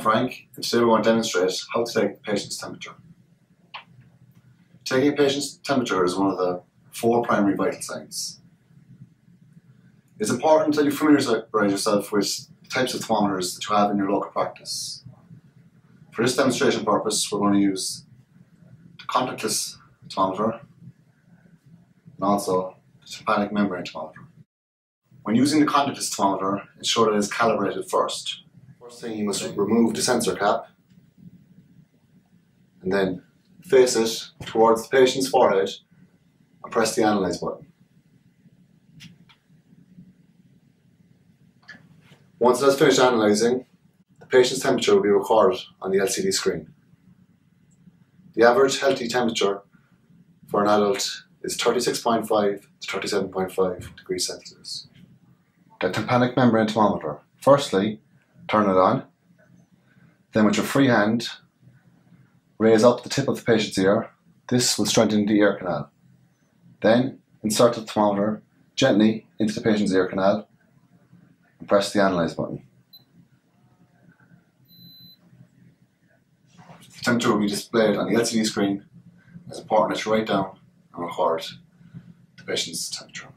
Frank, and today we're going to demonstrate how to take a patient's temperature. Taking a patient's temperature is one of the four primary vital signs. It's important that you familiarise yourself with the types of thermometers that you have in your local practice. For this demonstration purpose, we're going to use the contactless thermometer and also the tympanic membrane thermometer. When using the contactless thermometer, ensure that it is calibrated first. First thing you must remove the sensor cap and then face it towards the patient's forehead and press the analyze button. Once it has finished analysing, the patient's temperature will be recorded on the LCD screen. The average healthy temperature for an adult is 36.5 to 37.5 degrees Celsius. The tympanic membrane thermometer. Firstly, turn it on. Then with your free hand, raise up the tip of the patient's ear. This will strengthen the ear canal. Then insert the thermometer gently into the patient's ear canal and press the analyze button. The temperature will be displayed on the LCD screen. It's important that you write down and record the patient's temperature.